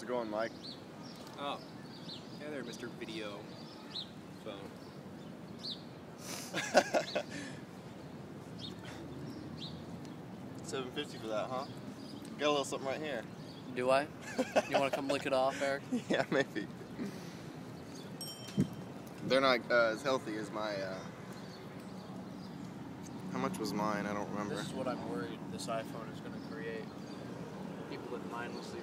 How's it going, Mike? Oh. hey there, Mr. Video Phone. Seven fifty for that, huh? Got a little something right here. Do I? You want to come lick it off, Eric? yeah, maybe. They're not uh, as healthy as my. Uh... How much was mine? I don't remember. This is what I'm worried this iPhone is going to create. People that mindlessly